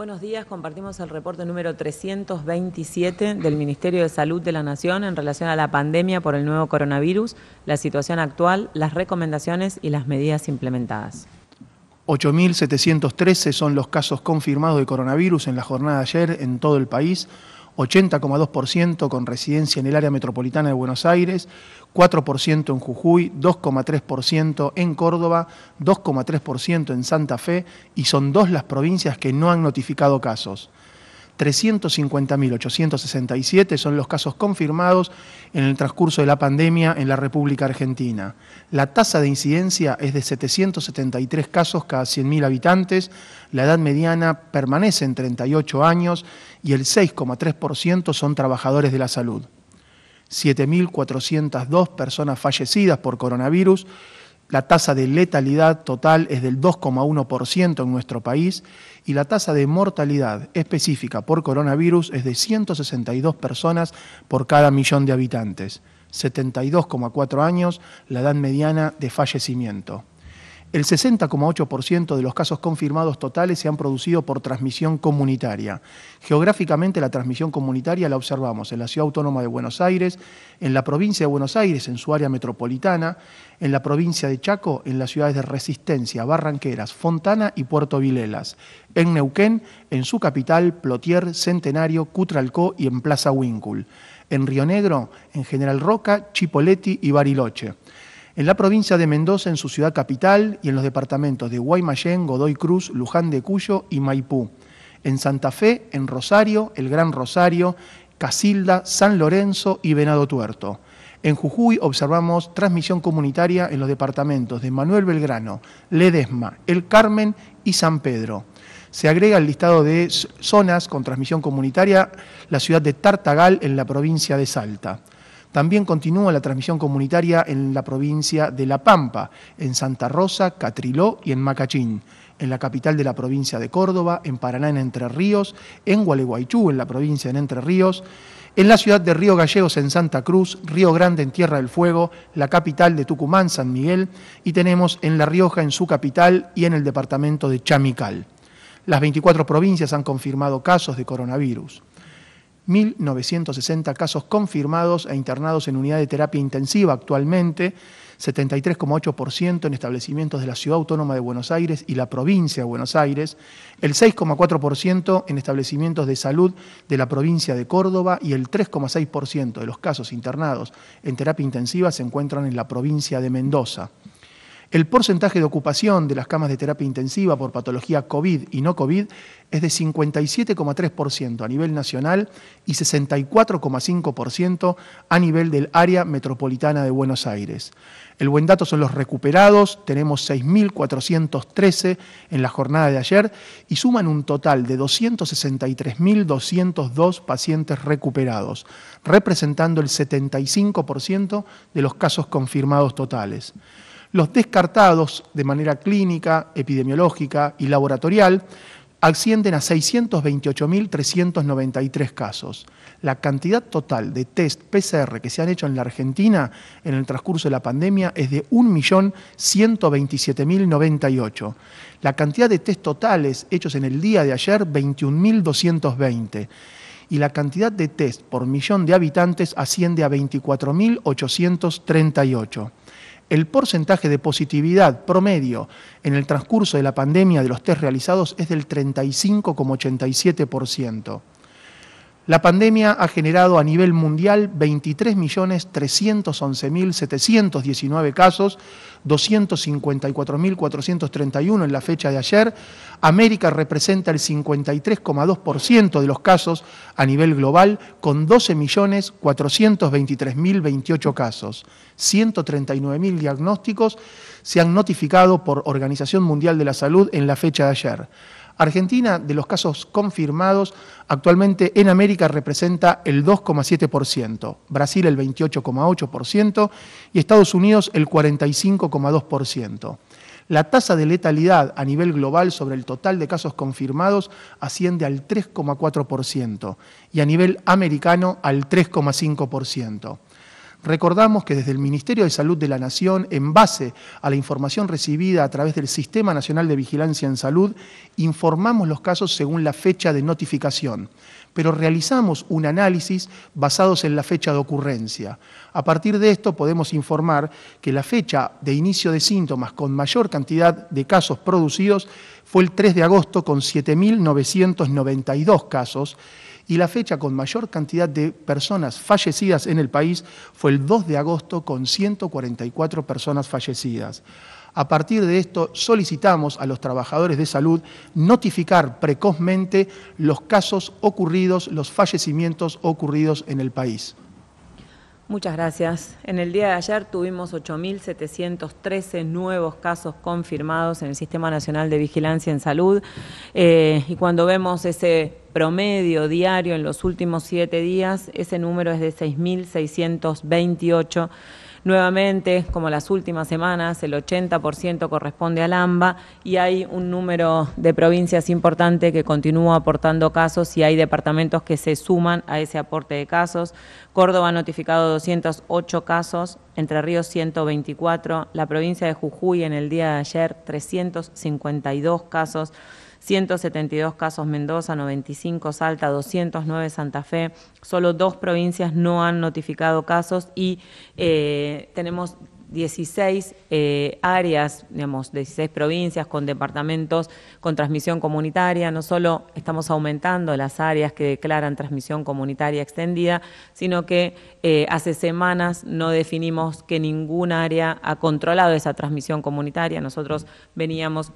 Buenos días, compartimos el reporte número 327 del Ministerio de Salud de la Nación en relación a la pandemia por el nuevo coronavirus, la situación actual, las recomendaciones y las medidas implementadas. 8.713 son los casos confirmados de coronavirus en la jornada de ayer en todo el país. 80,2% con residencia en el área metropolitana de Buenos Aires, 4% en Jujuy, 2,3% en Córdoba, 2,3% en Santa Fe y son dos las provincias que no han notificado casos. 350.867 son los casos confirmados en el transcurso de la pandemia en la República Argentina. La tasa de incidencia es de 773 casos cada 100.000 habitantes, la edad mediana permanece en 38 años y el 6,3% son trabajadores de la salud. 7.402 personas fallecidas por coronavirus, la tasa de letalidad total es del 2,1% en nuestro país y la tasa de mortalidad específica por coronavirus es de 162 personas por cada millón de habitantes. 72,4 años la edad mediana de fallecimiento. El 60,8% de los casos confirmados totales se han producido por transmisión comunitaria. Geográficamente la transmisión comunitaria la observamos en la Ciudad Autónoma de Buenos Aires, en la provincia de Buenos Aires, en su área metropolitana, en la provincia de Chaco, en las ciudades de Resistencia, Barranqueras, Fontana y Puerto Vilelas, en Neuquén, en su capital, Plotier, Centenario, Cutralcó y en Plaza Huíncul, en Río Negro, en General Roca, Chipoleti y Bariloche en la provincia de Mendoza, en su ciudad capital, y en los departamentos de Guaymallén, Godoy Cruz, Luján de Cuyo y Maipú. En Santa Fe, en Rosario, el Gran Rosario, Casilda, San Lorenzo y Venado Tuerto. En Jujuy observamos transmisión comunitaria en los departamentos de Manuel Belgrano, Ledesma, El Carmen y San Pedro. Se agrega al listado de zonas con transmisión comunitaria la ciudad de Tartagal en la provincia de Salta. También continúa la transmisión comunitaria en la provincia de La Pampa, en Santa Rosa, Catriló y en Macachín, en la capital de la provincia de Córdoba, en Paraná, en Entre Ríos, en Gualeguaychú, en la provincia de Entre Ríos, en la ciudad de Río Gallegos, en Santa Cruz, Río Grande, en Tierra del Fuego, la capital de Tucumán, San Miguel, y tenemos en La Rioja, en su capital, y en el departamento de Chamical. Las 24 provincias han confirmado casos de coronavirus. 1.960 casos confirmados e internados en unidad de terapia intensiva actualmente, 73,8% en establecimientos de la Ciudad Autónoma de Buenos Aires y la provincia de Buenos Aires, el 6,4% en establecimientos de salud de la provincia de Córdoba y el 3,6% de los casos internados en terapia intensiva se encuentran en la provincia de Mendoza. El porcentaje de ocupación de las camas de terapia intensiva por patología COVID y no COVID es de 57,3% a nivel nacional y 64,5% a nivel del área metropolitana de Buenos Aires. El buen dato son los recuperados, tenemos 6.413 en la jornada de ayer y suman un total de 263.202 pacientes recuperados, representando el 75% de los casos confirmados totales. Los descartados de manera clínica, epidemiológica y laboratorial ascienden a 628.393 casos. La cantidad total de test PCR que se han hecho en la Argentina en el transcurso de la pandemia es de 1.127.098. La cantidad de test totales hechos en el día de ayer, 21.220 y la cantidad de test por millón de habitantes asciende a 24.838 el porcentaje de positividad promedio en el transcurso de la pandemia de los test realizados es del 35,87%. La pandemia ha generado a nivel mundial 23.311.719 casos, 254.431 en la fecha de ayer. América representa el 53,2% de los casos a nivel global, con 12.423.028 casos. 139.000 diagnósticos se han notificado por Organización Mundial de la Salud en la fecha de ayer. Argentina, de los casos confirmados, actualmente en América representa el 2,7%, Brasil el 28,8% y Estados Unidos el 45,2%. La tasa de letalidad a nivel global sobre el total de casos confirmados asciende al 3,4% y a nivel americano al 3,5%. Recordamos que desde el Ministerio de Salud de la Nación, en base a la información recibida a través del Sistema Nacional de Vigilancia en Salud, informamos los casos según la fecha de notificación, pero realizamos un análisis basados en la fecha de ocurrencia. A partir de esto podemos informar que la fecha de inicio de síntomas con mayor cantidad de casos producidos fue el 3 de agosto con 7.992 casos y la fecha con mayor cantidad de personas fallecidas en el país fue el 2 de agosto con 144 personas fallecidas. A partir de esto, solicitamos a los trabajadores de salud notificar precozmente los casos ocurridos, los fallecimientos ocurridos en el país. Muchas gracias. En el día de ayer tuvimos 8.713 nuevos casos confirmados en el Sistema Nacional de Vigilancia en Salud eh, y cuando vemos ese promedio diario en los últimos siete días, ese número es de 6.628 Nuevamente, como las últimas semanas, el 80% corresponde al AMBA y hay un número de provincias importante que continúa aportando casos y hay departamentos que se suman a ese aporte de casos. Córdoba ha notificado 208 casos, Entre Ríos 124, la provincia de Jujuy en el día de ayer 352 casos. 172 casos Mendoza, 95 Salta, 209 Santa Fe. Solo dos provincias no han notificado casos y eh, tenemos 16 eh, áreas, digamos, 16 provincias con departamentos con transmisión comunitaria. No solo estamos aumentando las áreas que declaran transmisión comunitaria extendida, sino que eh, hace semanas no definimos que ningún área ha controlado esa transmisión comunitaria. Nosotros veníamos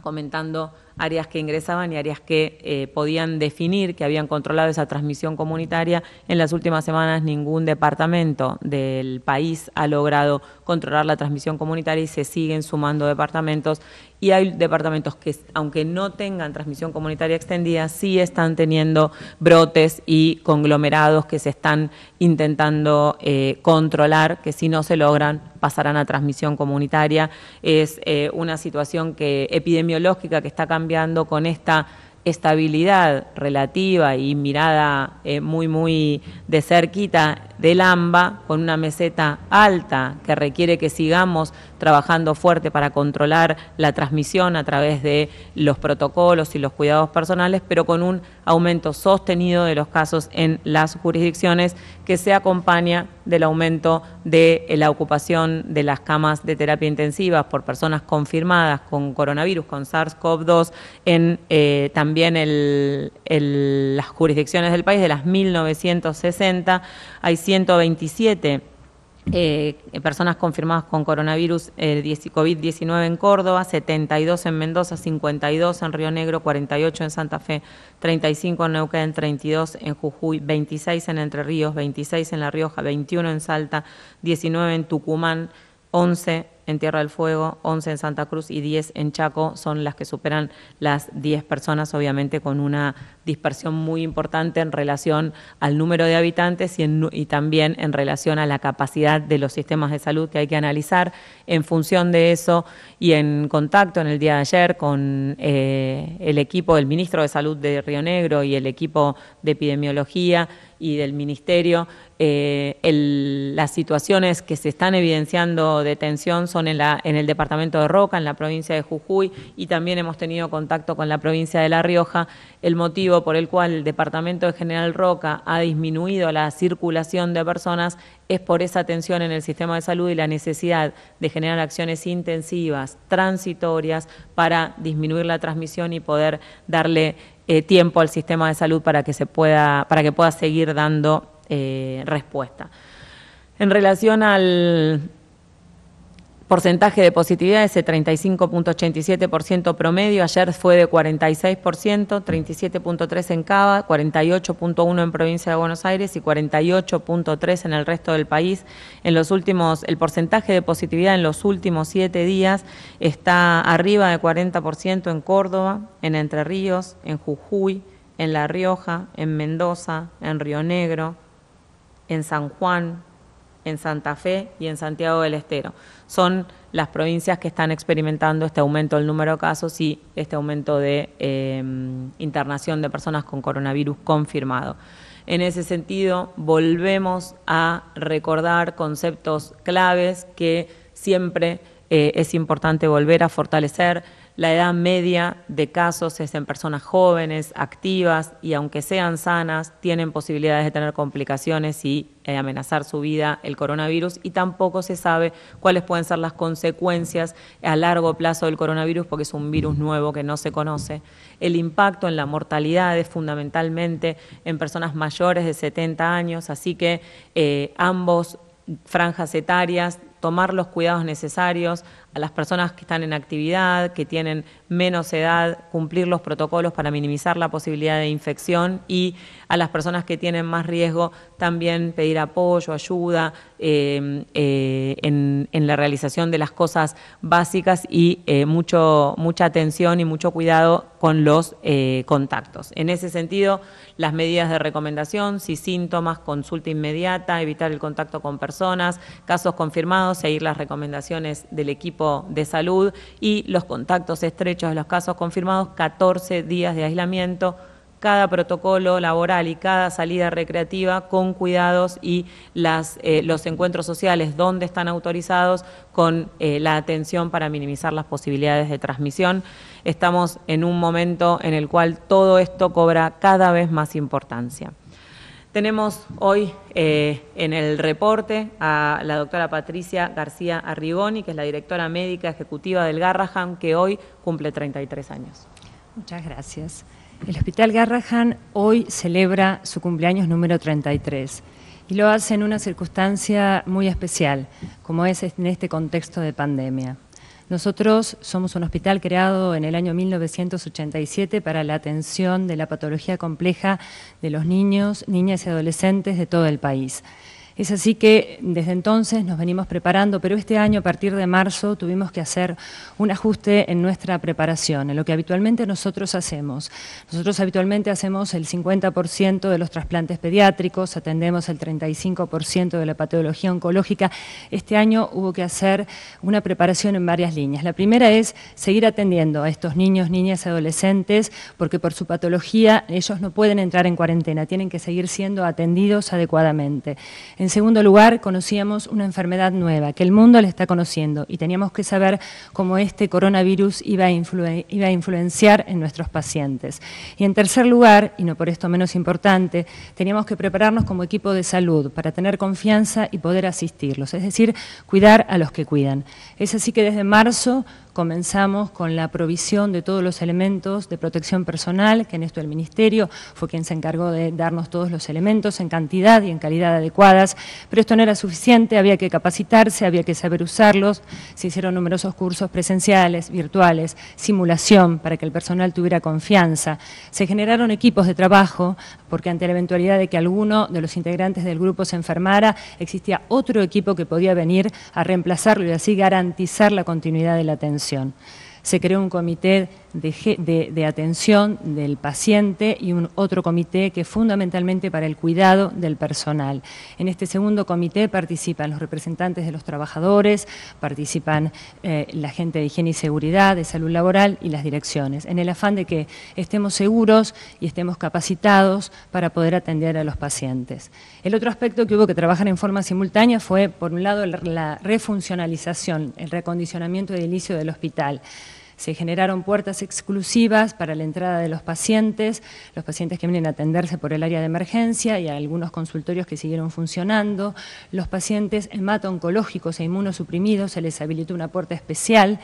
comentando áreas que ingresaban y áreas que eh, podían definir que habían controlado esa transmisión comunitaria. En las últimas semanas ningún departamento del país ha logrado controlar la transmisión comunitaria y se siguen sumando departamentos y hay departamentos que, aunque no tengan transmisión comunitaria extendida, sí están teniendo brotes y conglomerados que se están intentando eh, controlar, que si no se logran pasarán a transmisión comunitaria. Es eh, una situación que epidemiológica que está cambiando con esta estabilidad relativa y mirada eh, muy, muy de cerquita del AMBA, con una meseta alta que requiere que sigamos trabajando fuerte para controlar la transmisión a través de los protocolos y los cuidados personales, pero con un aumento sostenido de los casos en las jurisdicciones que se acompaña del aumento de la ocupación de las camas de terapia intensiva por personas confirmadas con coronavirus, con SARS-CoV-2, en eh, también las jurisdicciones del país, de las 1960, hay 127 eh, personas confirmadas con coronavirus eh, COVID-19 en Córdoba, 72 en Mendoza, 52 en Río Negro, 48 en Santa Fe, 35 en Neuquén, 32 en Jujuy, 26 en Entre Ríos, 26 en La Rioja, 21 en Salta, 19 en Tucumán, 11 en Tierra del Fuego, 11 en Santa Cruz y 10 en Chaco son las que superan las 10 personas, obviamente con una dispersión muy importante en relación al número de habitantes y, también en relación a la capacidad de los sistemas de salud que hay que analizar. En función de eso y en contacto en el día de ayer con eh, el equipo del ministro de Salud de Río Negro y el equipo de epidemiología, y del Ministerio. Eh, las situaciones que se están evidenciando de tensión son en, en el departamento de Roca, en la provincia de Jujuy, y también hemos tenido contacto con la provincia de La Rioja. El motivo por el cual el departamento de General Roca ha disminuido la circulación de personas es por esa tensión en el sistema de salud y la necesidad de generar acciones intensivas, transitorias, para disminuir la transmisión y poder darle eh, tiempo al sistema de salud para que se pueda, para que pueda seguir dando eh, respuesta. En relación al porcentaje de positividad, ese 35.87% promedio, ayer fue de 46%, 37.3% en Cava, 48.1% en provincia de Buenos Aires y 48.3% en el resto del país. En los últimos, el porcentaje de positividad en los últimos siete días está arriba de 40% en Córdoba, en Entre Ríos, en Jujuy, en La Rioja, en Mendoza, en Río Negro, en San Juan, en Santa Fe y en Santiago del Estero. Son las provincias que están experimentando este aumento del número de casos y este aumento de eh, internación de personas con coronavirus confirmado. En ese sentido, volvemos a recordar conceptos claves que siempre eh, es importante volver a fortalecer la edad media de casos es en personas jóvenes, activas y aunque sean sanas, tienen posibilidades de tener complicaciones y eh, amenazar su vida el coronavirus y tampoco se sabe cuáles pueden ser las consecuencias a largo plazo del coronavirus porque es un virus nuevo que no se conoce. El impacto en la mortalidad es fundamentalmente en personas mayores de 70 años, así que eh, ambos franjas etarias tomar los cuidados necesarios, a las personas que están en actividad, que tienen menos edad, cumplir los protocolos para minimizar la posibilidad de infección y a las personas que tienen más riesgo también pedir apoyo, ayuda eh, eh, en, la realización de las cosas básicas y eh, mucho, mucha atención y mucho cuidado con los contactos. En ese sentido, las medidas de recomendación, si síntomas, consulta inmediata, evitar el contacto con personas, casos confirmados, seguir las recomendaciones del equipo de salud y los contactos estrechos de los casos confirmados, 14 días de aislamiento, cada protocolo laboral y cada salida recreativa con cuidados y las, eh, los encuentros sociales donde están autorizados con eh, la atención para minimizar las posibilidades de transmisión. Estamos en un momento en el cual todo esto cobra cada vez más importancia. Tenemos hoy eh, en el reporte a la doctora Patricia García Arrigoni, que es la directora médica ejecutiva del Garrahan, que hoy cumple 33 años. Muchas gracias. El Hospital Garrahan hoy celebra su cumpleaños número 33 y lo hace en una circunstancia muy especial, como es en este contexto de pandemia. Nosotros somos un hospital creado en el año 1987 para la atención de la patología compleja de los niños, niñas y adolescentes de todo el país. Es así que desde entonces nos venimos preparando, pero este año, a partir de marzo, tuvimos que hacer un ajuste en nuestra preparación, en lo que habitualmente nosotros hacemos. Nosotros habitualmente hacemos el 50% de los trasplantes pediátricos, atendemos el 35% de la patología oncológica. Este año hubo que hacer una preparación en varias líneas. La primera es seguir atendiendo a estos niños, niñas y adolescentes, porque por su patología ellos no pueden entrar en cuarentena, tienen que seguir siendo atendidos adecuadamente. En segundo lugar, conocíamos una enfermedad nueva que el mundo le está conociendo y teníamos que saber cómo este coronavirus iba a, iba a influenciar en nuestros pacientes. Y en tercer lugar, y no por esto menos importante, teníamos que prepararnos como equipo de salud para tener confianza y poder asistirlos, es decir, cuidar a los que cuidan. Es así que desde marzo comenzamos con la provisión de todos los elementos de protección personal, que en esto el Ministerio fue quien se encargó de darnos todos los elementos en cantidad y en calidad adecuadas, pero esto no era suficiente, había que capacitarse, había que saber usarlos, se hicieron numerosos cursos presenciales, virtuales, simulación para que el personal tuviera confianza, se generaron equipos de trabajo, porque ante la eventualidad de que alguno de los integrantes del grupo se enfermara, existía otro equipo que podía venir a reemplazarlo y así garantizar la continuidad de la atención canción. Se creó un comité de, atención del paciente y un otro comité que fundamentalmente para el cuidado del personal. En este segundo comité participan los representantes de los trabajadores, participan eh, la gente de higiene y seguridad, de salud laboral y las direcciones, en el afán de que estemos seguros y estemos capacitados para poder atender a los pacientes. El otro aspecto que hubo que trabajar en forma simultánea fue, por un lado, la refuncionalización, el recondicionamiento edilicio del hospital. Se generaron puertas exclusivas para la entrada de los pacientes, los pacientes que vienen a atenderse por el área de emergencia y algunos consultorios que siguieron funcionando. Los pacientes hemato-oncológicos e inmunosuprimidos se les habilitó una puerta especial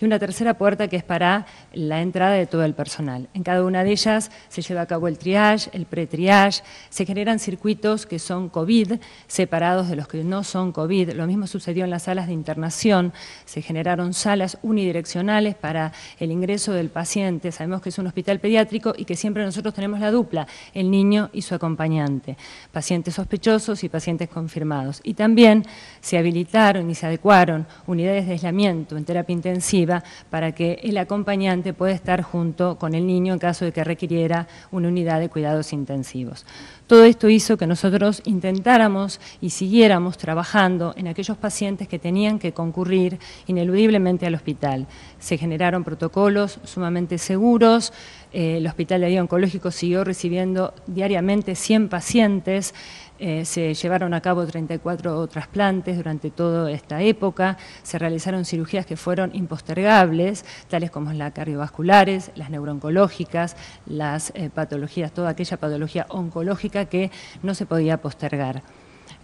y una tercera puerta que es para la entrada de todo el personal. En cada una de ellas se lleva a cabo el triage, el pre-triage, se generan circuitos que son COVID separados de los que no son COVID. Lo mismo sucedió en las salas de internación, se generaron salas unidireccionales para el ingreso del paciente. Sabemos que es un hospital pediátrico y que siempre nosotros tenemos la dupla, el niño y su acompañante, pacientes sospechosos y pacientes confirmados. Y también se habilitaron y se adecuaron unidades de aislamiento en terapia intensiva para que el acompañante pueda estar junto con el niño en caso de que requiriera una unidad de cuidados intensivos. Todo esto hizo que nosotros intentáramos y siguiéramos trabajando en aquellos pacientes que tenían que concurrir ineludiblemente al hospital. Se generaron protocolos sumamente seguros, eh, el Hospital de Día Oncológico siguió recibiendo diariamente 100 pacientes, eh, se llevaron a cabo 34 trasplantes durante toda esta época, se realizaron cirugías que fueron impostergables, tales como las cardiovasculares, las neurooncológicas, las eh, patologías, toda aquella patología oncológica que no se podía postergar.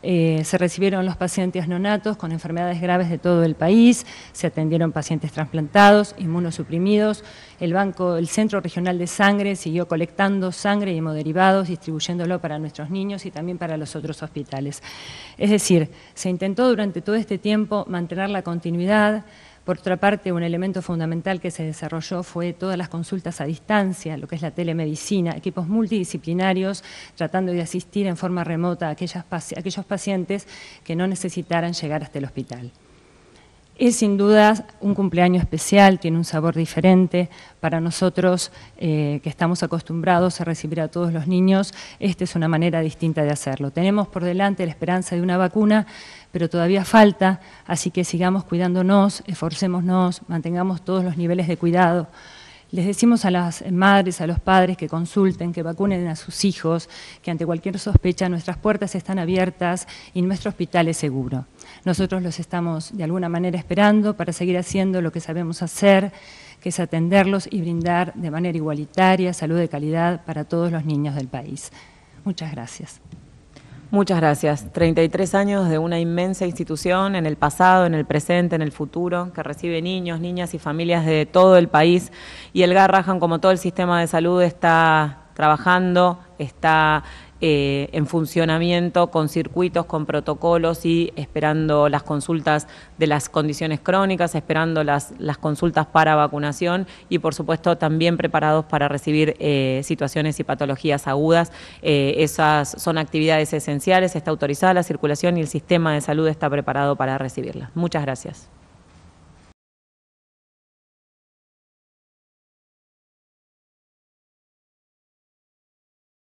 Eh, se recibieron los pacientes nonatos con enfermedades graves de todo el país, se atendieron pacientes trasplantados, inmunosuprimidos, el banco, el Centro Regional de Sangre siguió colectando sangre y hemoderivados, distribuyéndolo para nuestros niños y también para los otros hospitales. Es decir, se intentó durante todo este tiempo mantener la continuidad, por otra parte, un elemento fundamental que se desarrolló fue todas las consultas a distancia, lo que es la telemedicina, equipos multidisciplinarios tratando de asistir en forma remota a, aquellos pacientes que no necesitaran llegar hasta el hospital. Es sin duda un cumpleaños especial, tiene un sabor diferente. Para nosotros eh, que estamos acostumbrados a recibir a todos los niños, esta es una manera distinta de hacerlo. Tenemos por delante la esperanza de una vacuna, pero todavía falta, así que sigamos cuidándonos, esforcémonos, mantengamos todos los niveles de cuidado. Les decimos a las madres, a los padres que consulten, que vacunen a sus hijos, que ante cualquier sospecha nuestras puertas están abiertas y nuestro hospital es seguro. Nosotros los estamos de alguna manera esperando para seguir haciendo lo que sabemos hacer, que es atenderlos y brindar de manera igualitaria salud de calidad para todos los niños del país. Muchas gracias. Muchas gracias. 33 años de una inmensa institución en el pasado, en el presente, en el futuro, que recibe niños, niñas y familias de todo el país. Y el Garrahan, como todo el sistema de salud, está trabajando, está eh, en funcionamiento con circuitos, con protocolos y esperando las consultas de las condiciones crónicas, esperando las, consultas para vacunación y por supuesto también preparados para recibir eh, situaciones y patologías agudas. Eh, esas son actividades esenciales, está autorizada la circulación y el sistema de salud está preparado para recibirlas. Muchas gracias.